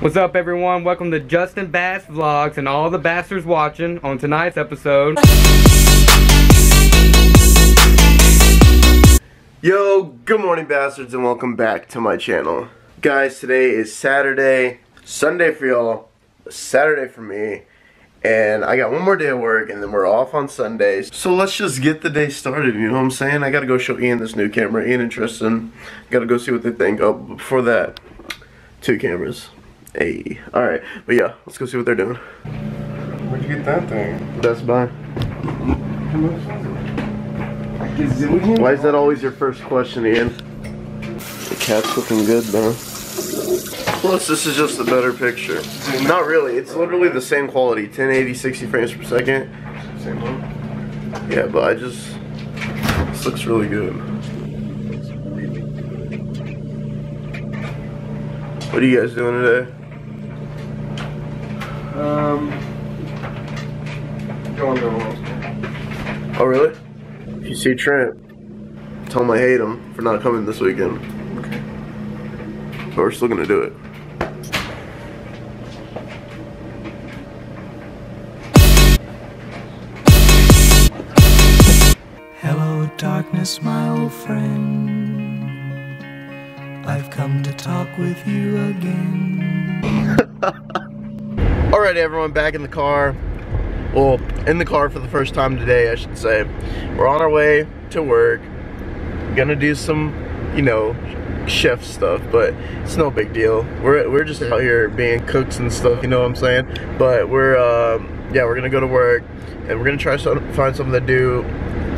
What's up, everyone? Welcome to Justin Bass Vlogs and all the bastards watching on tonight's episode. Yo, good morning, bastards, and welcome back to my channel. Guys, today is Saturday, Sunday for y'all, Saturday for me, and I got one more day of work, and then we're off on Sundays. So let's just get the day started, you know what I'm saying? I gotta go show Ian this new camera, Ian and Tristan. Gotta go see what they think. Oh, before that, two cameras. Hey, alright, but yeah, let's go see what they're doing. Where'd you get that thing? Best Buy. Why is that always your first question, Ian? The cat's looking good, though. Plus, this is just a better picture. Not really. It's literally the same quality. 1080, 60 frames per second. Same one? Yeah, but I just... This looks really good. What are you guys doing today? Um. Going to Oh, really? If you see Trent, tell him I hate him for not coming this weekend. Okay. But we're still gonna do it. Hello, darkness, my old friend. I've come to talk with you again. Alright, everyone, back in the car. Well, in the car for the first time today, I should say. We're on our way to work. Gonna do some, you know, chef stuff, but it's no big deal. We're, we're just out here being cooks and stuff, you know what I'm saying? But we're, um, yeah, we're gonna go to work and we're gonna try to find something to do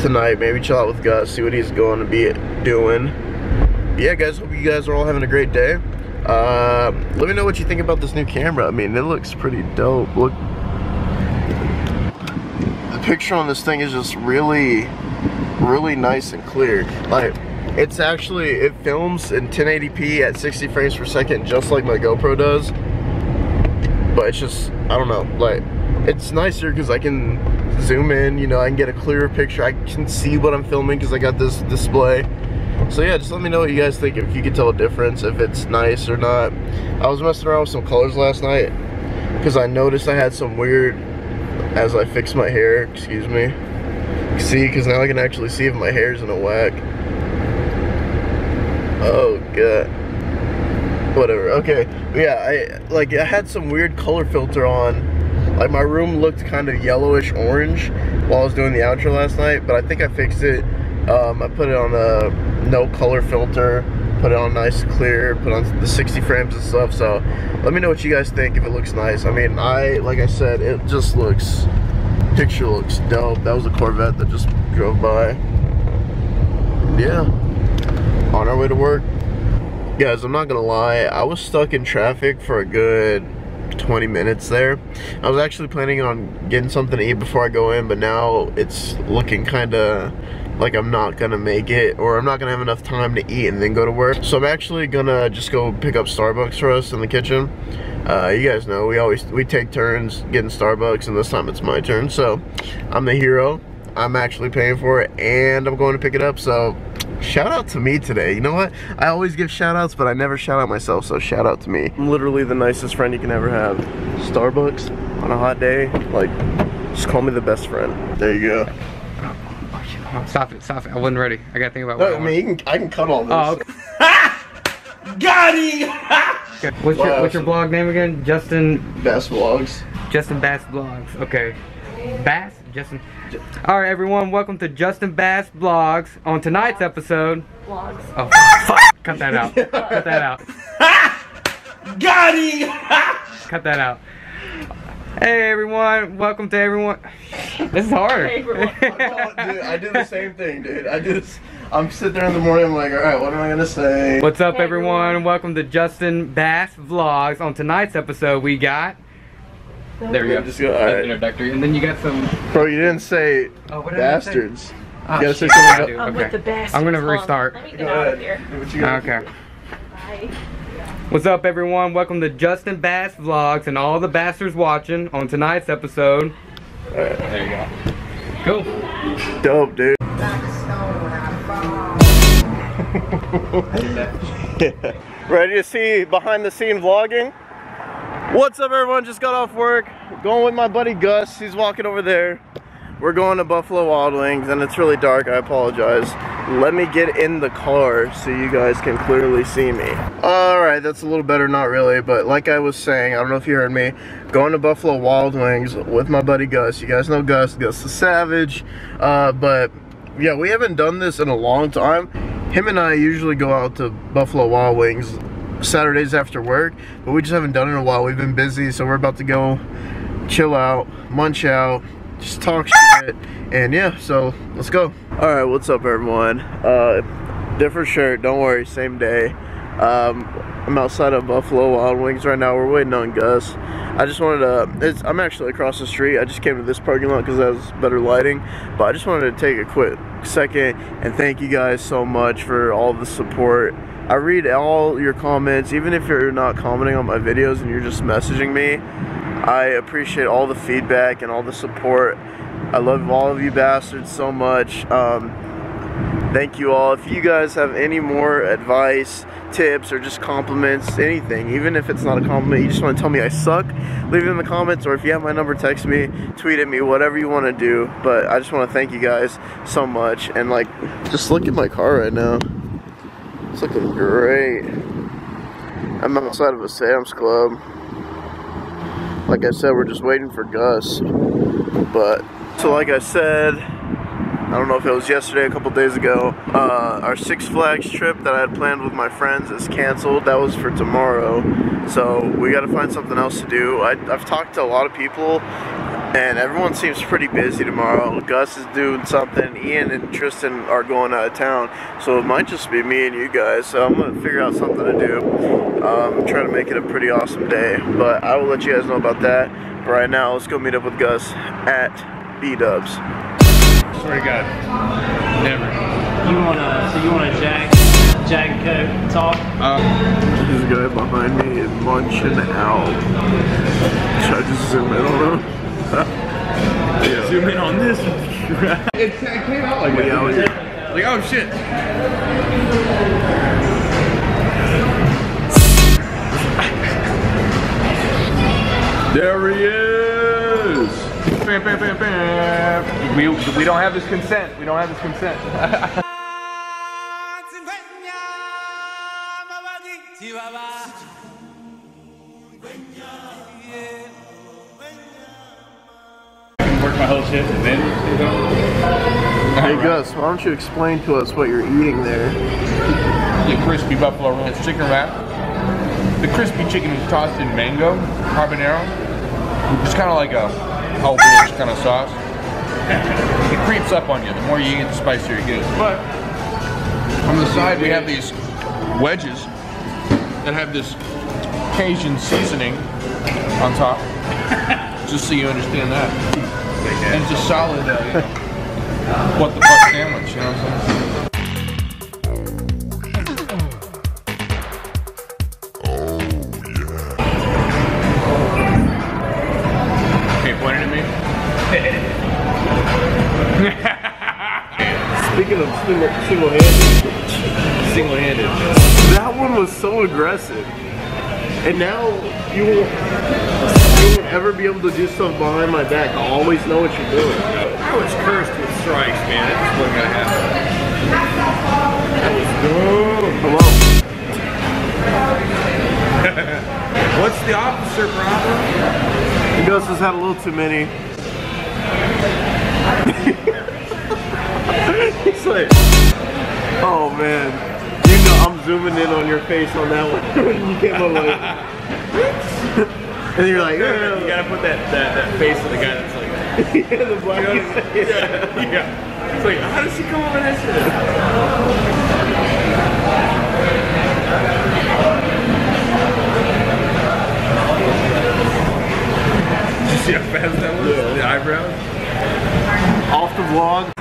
tonight. Maybe chill out with Gus, see what he's going to be doing. Yeah, guys, hope you guys are all having a great day. Uh, let me know what you think about this new camera. I mean, it looks pretty dope. Look, the picture on this thing is just really, really nice and clear. Like, it's actually, it films in 1080p at 60 frames per second, just like my GoPro does. But it's just, I don't know, like, it's nicer because I can zoom in, you know, I can get a clearer picture. I can see what I'm filming because I got this display. So yeah, just let me know what you guys think, if you can tell a difference, if it's nice or not. I was messing around with some colors last night because I noticed I had some weird, as I fixed my hair, excuse me. See, because now I can actually see if my hair's in a whack. Oh, God. Whatever, okay. Yeah, I, like, I had some weird color filter on. Like, my room looked kind of yellowish orange while I was doing the outro last night, but I think I fixed it. Um, I put it on a no color filter, put it on nice clear, put on the 60 frames and stuff. So let me know what you guys think if it looks nice. I mean, I, like I said, it just looks, picture looks dope. That was a Corvette that just drove by. Yeah, on our way to work. Guys, I'm not gonna lie, I was stuck in traffic for a good 20 minutes there. I was actually planning on getting something to eat before I go in, but now it's looking kind of like I'm not gonna make it or I'm not gonna have enough time to eat and then go to work. So I'm actually gonna just go pick up Starbucks for us in the kitchen. Uh, you guys know we always we take turns getting Starbucks and this time it's my turn. So I'm the hero. I'm actually paying for it and I'm going to pick it up. So shout out to me today. You know what? I always give shout outs, but I never shout out myself. So shout out to me. I'm literally the nicest friend you can ever have. Starbucks on a hot day. Like, just call me the best friend. There you go. Oh, stop it, stop it. I wasn't ready. I gotta think about what No, I I mean, you can, I can cut all oh, this. Oh, okay. Got him! Okay. What's your what's your blog name again? Justin Best vlogs. Justin Bass Vlogs. Okay. Bass? Justin. Alright everyone, welcome to Justin Bass Vlogs. On tonight's episode. vlogs. Oh fuck. Cut that out. Cut that out. Got him! Cut that out. Hey everyone, welcome to everyone. This is hard. Hey, dude, I do the same thing, dude. I do this. I'm sitting there in the morning. I'm like, all right, what am I gonna say? What's up Hey, everyone? everyone. Welcome to Justin Bass Vlogs. On tonight's episode we got There we go. Just go. All right, introductory. And then you got some bro. You didn't say Oh, what did I say? bastards. Oh, You gotta say something I about- do. I'm Okay. with the best. I'm gonna restart. Let me get Go out of here. Do what you gotta Okay. Bye. What's up, everyone? Welcome to Justin Bass Vlogs and all the bastards watching on tonight's episode. Go. Dope, dude. Ready to see behind the scene vlogging? What's up, everyone? Just got off work. Going with my buddy Gus. He's walking over there. We're going to Buffalo Wild Wings, and it's really dark. I apologize. Let me get in the car so you guys can clearly see me. Alright, that's a little better, not really, but like I was saying, I don't know if you heard me, going to Buffalo Wild Wings with my buddy Gus. You guys know Gus, Gus the Savage, uh, but yeah, we haven't done this in a long time. Him and I usually go out to Buffalo Wild Wings Saturdays after work, but we just haven't done it in a while. We've been busy, so we're about to go chill out, munch out, just talk shit, and yeah, so let's go. All right, what's up, everyone? Uh, different shirt, don't worry, same day. Um, I'm outside of Buffalo Wild Wings right now. We're waiting on Gus. I just wanted to, I'm actually across the street. I just came to this parking lot because that was better lighting. But I just wanted to take a quick second and thank you guys so much for all the support. I read all your comments, even if you're not commenting on my videos and you're just messaging me. I appreciate all the feedback and all the support. I love all of you bastards so much. Um, thank you all. If you guys have any more advice, tips, or just compliments, anything, even if it's not a compliment, you just want to tell me I suck, leave it in the comments, or if you have my number, text me, tweet at me, whatever you want to do. But I just want to thank you guys so much. And like, just look at my car right now. It's looking great. I'm outside of a Sam's Club. Like I said, we're just waiting for Gus. But, so like I said, I don't know if it was yesterday, a couple days ago, uh, our Six Flags trip that I had planned with my friends is canceled. That was for tomorrow. So we got to find something else to do. I, I've talked to a lot of people and everyone seems pretty busy tomorrow. Gus is doing something. Ian and Tristan are going out of town, so it might just be me and you guys. So I'm gonna figure out something to do. Um, try to make it a pretty awesome day, but I will let you guys know about that. But right now, let's go meet up with Gus at B Dubs. Swear to God, never. You wanna, so you wanna jack, jack coat talk? This guy behind me is munching out. Should I just zoom in on him? Yeah. Zoom in on this. it, it came out like We out here. that. Like, oh shit. There he is. Bam, bam, bam, bam. We, we don't have this consent. We don't have this consent. Work my whole shift and then you know. Hey Gus, why don't you explain to us what you're eating there? The crispy buffalo ranch chicken wrap. The crispy chicken is tossed in mango habanero. It's kind of like a whole fish kind of sauce. It creeps up on you. The more you eat, the spicier it gets. But on the side, we have these wedges that have this Cajun seasoning on top. Just so you understand that. And it's a solid, uh, you know, what the fuck sandwich. You know what I'm saying? Okay, point it at me. Speaking of single, single-handed, Single-handed. that one was so aggressive. And now you won't, you ever be able to do stuff behind my back. I'll always know what you're doing. I was cursed with strikes, man. It just wasn't gonna happen. Hello. What's the officer problem? Gus has had a little too many. He's like, oh man. You know I'm zooming in on your face on that one. when you came like, and you're like, You gotta put that, that, that face of the guy that's like, yeah, the black you know, yeah, yeah. It's like, how does she come that shit? Did you see how fast that was? Yeah. The eyebrows? off the vlog.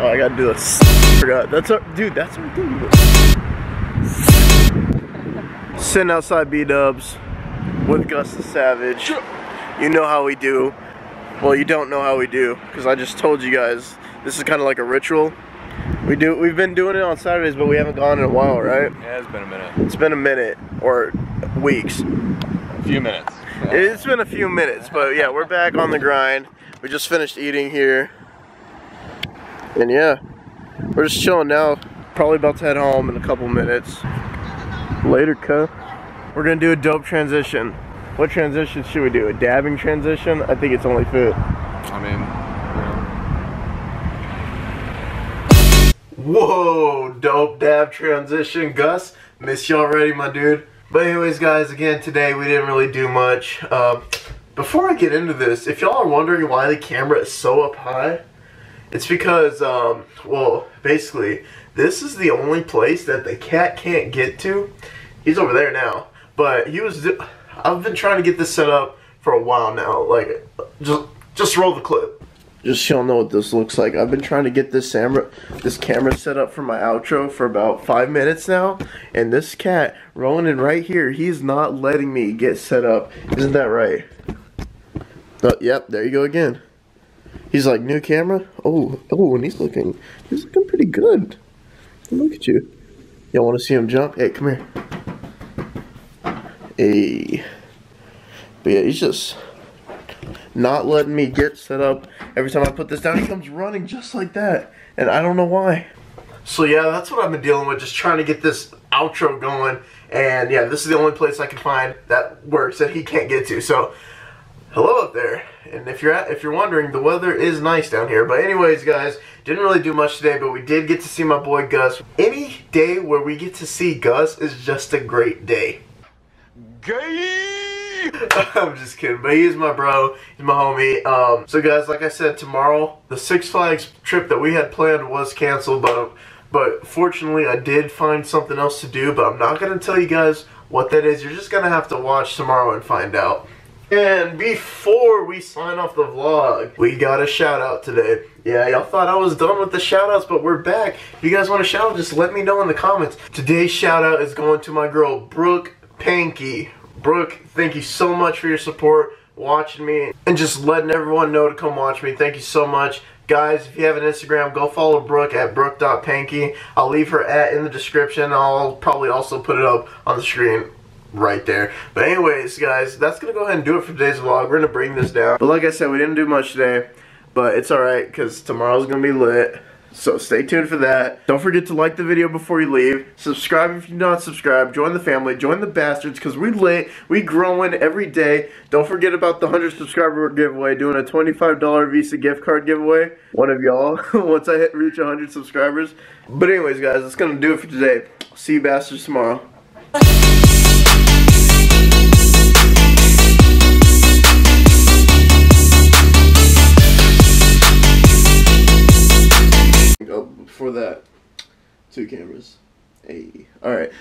Oh, I gotta do this. Forgot. That's our dude. That's our dude. Sitting outside B Dubs with Gus the Savage. You know how we do. Well, you don't know how we do because I just told you guys. This is kind of like a ritual. We do. We've been doing it on Saturdays, but we haven't gone in a while, right? It has been a minute. It's been a minute or weeks. A few minutes. It's been a few minutes, but yeah, we're back on the grind. We just finished eating here, and yeah, we're just chilling now. Probably about to head home in a couple minutes. Later, cuh. We're gonna do a dope transition. What transition should we do? A dabbing transition? I think it's only fit. I mean, Whoa, dope dab transition, Gus. Miss you already, my dude. But anyways, guys, again, today we didn't really do much. Um, before I get into this, if y'all are wondering why the camera is so up high, it's because, um, well, basically, this is the only place that the cat can't get to. He's over there now, but he was. I've been trying to get this set up for a while now. Like, just just roll the clip. Just so y'all know what this looks like. I've been trying to get this camera, this camera set up for my outro for about five minutes now, and this cat rolling in right here, he's not letting me get set up. Isn't that right? Oh, yep, there you go again. He's like, new camera? Oh, oh, and he's looking, he's looking pretty good. Look at you. Y'all want to see him jump? Hey, come here. Hey. But yeah, he's just not letting me get set up. Every time I put this down, he comes running just like that. And I don't know why. So yeah, that's what I've been dealing with, just trying to get this outro going. And yeah, this is the only place I can find that works that he can't get to. So hello up there. And if you're at, if you're wondering, the weather is nice down here. But anyways, guys, didn't really do much today, but we did get to see my boy Gus. Any day where we get to see Gus is just a great day. gay. I'm just kidding, but he's my bro, he's my homie. Um, so guys, like I said, tomorrow the Six Flags trip that we had planned was canceled, but but fortunately I did find something else to do. But I'm not gonna tell you guys what that is. You're just gonna have to watch tomorrow and find out. And before we sign off the vlog, we got a shout out today. Yeah, y'all thought I was done with the shout outs, but we're back. If you guys want a shout out, just let me know in the comments. Today's shout out is going to my girl, Brooke Pankey. Brooke, thank you so much for your support, watching me, and just letting everyone know to come watch me. Thank you so much. Guys, if you have an Instagram, go follow Brooke at brooke.pankey. I'll leave her at in the description. I'll probably also put it up on the screen right there. But anyways, guys, that's going to go ahead and do it for today's vlog. We're going to bring this down. But like I said, we didn't do much today, but it's alright because tomorrow's going to be lit. So stay tuned for that. Don't forget to like the video before you leave. Subscribe if you're not subscribed. Join the family. Join the bastards because we lit. We growing every day. Don't forget about the 100 subscriber giveaway. Doing a $25 Visa gift card giveaway. One of y'all once I hit reach 100 subscribers. But anyways, guys, that's going to do it for today. See you bastards tomorrow. Before that, two cameras. Hey. Alright.